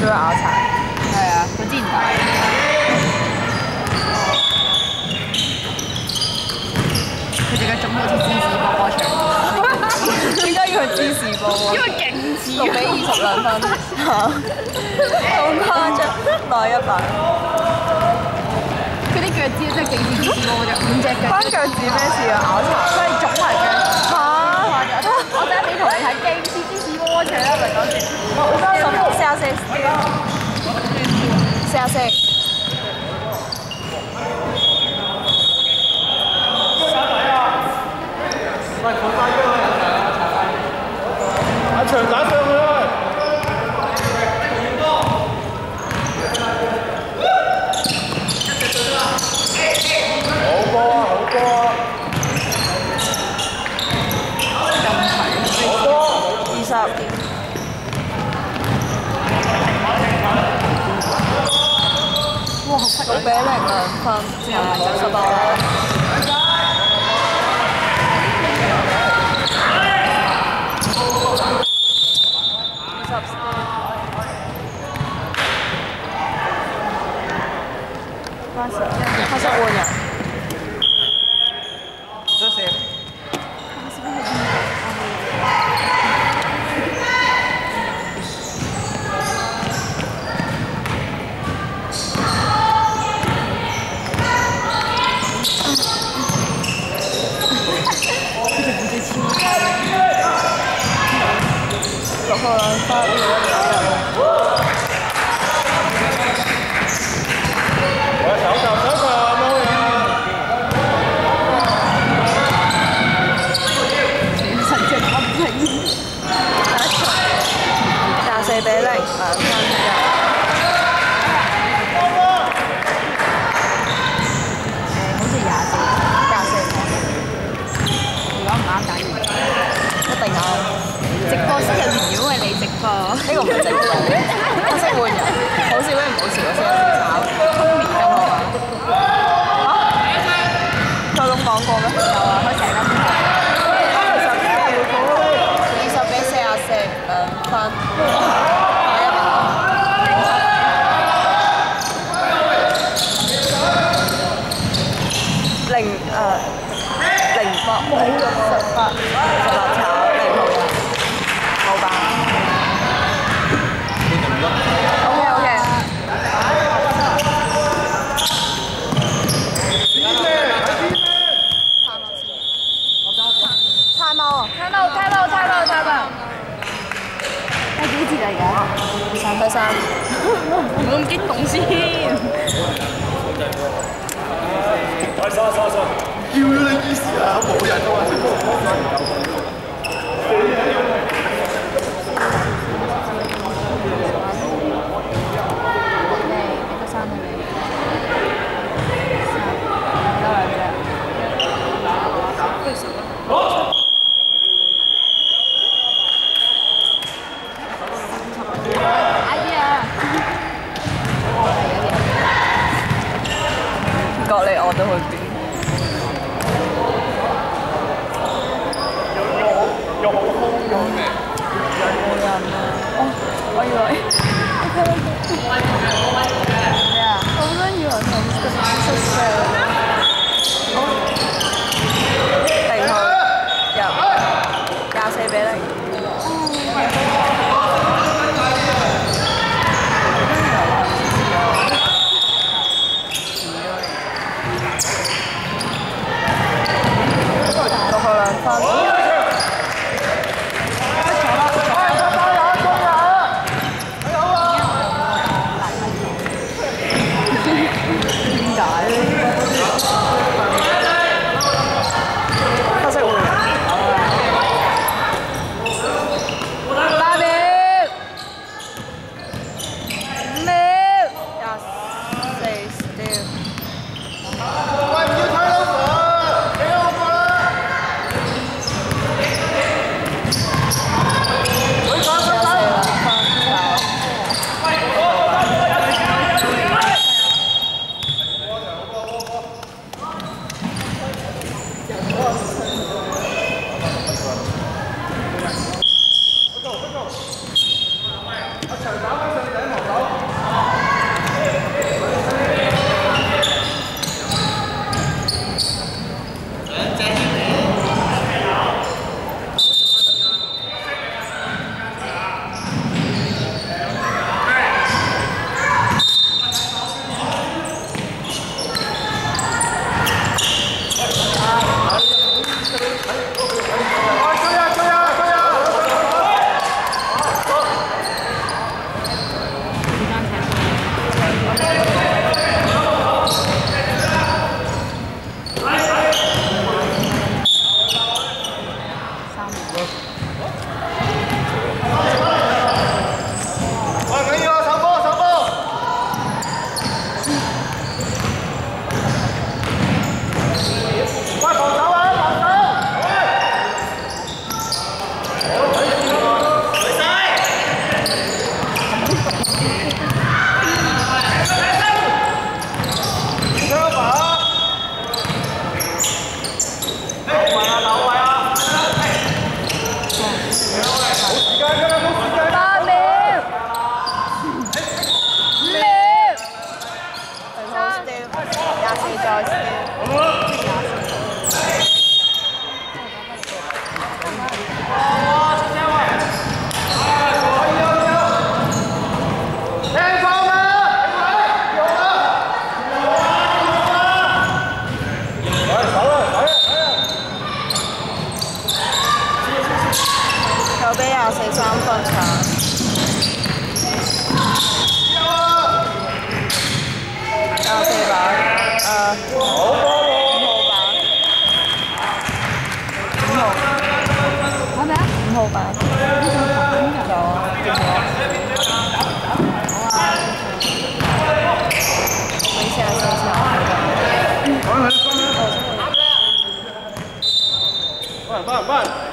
就有咬柴系啊佢之前打佢哋嘅种好似芝士波波肠點解要去芝士波波啊因为劲致俾二十兩分好夸张来一把佢啲脚趾真係勁似芝士波只五只脚關脚趾咩事啊？咬柴。佢系肿嚟四啊四，喂，唔該曬，喂，阿長打上去啦。完我呀！打我呀！嗯好的好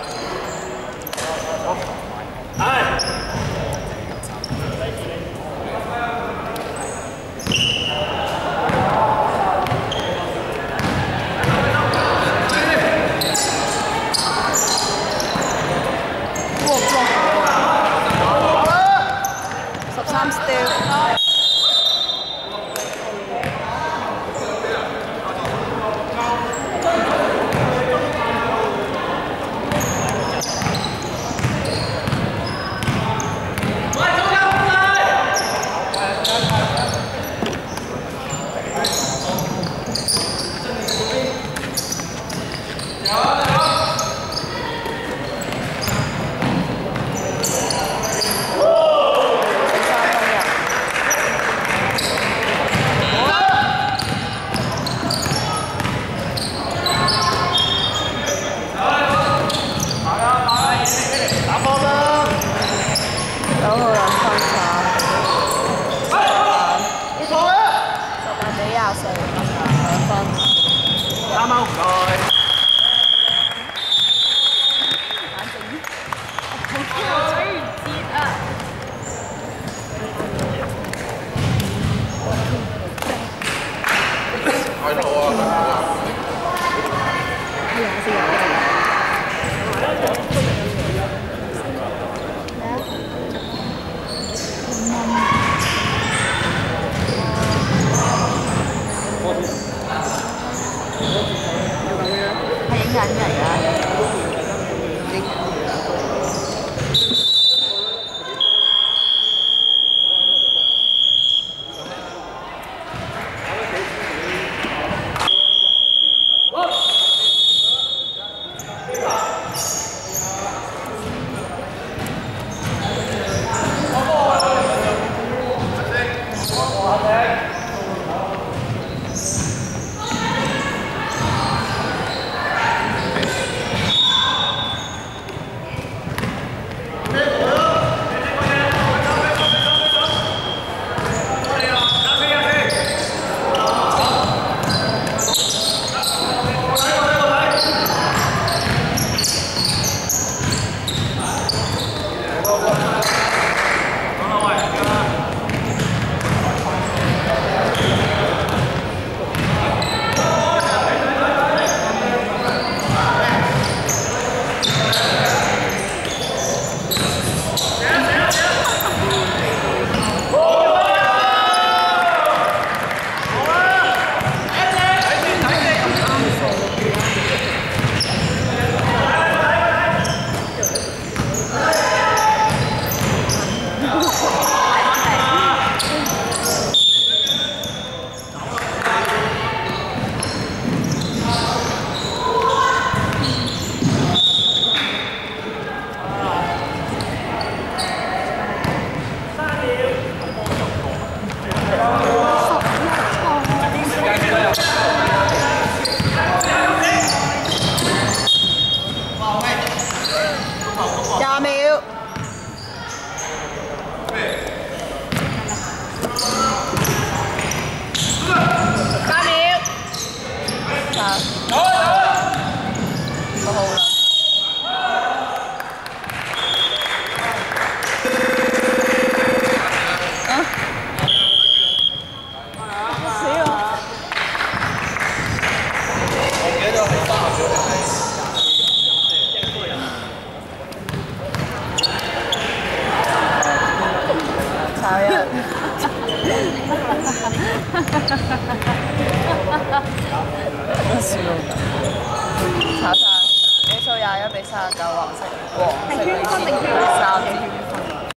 哎呀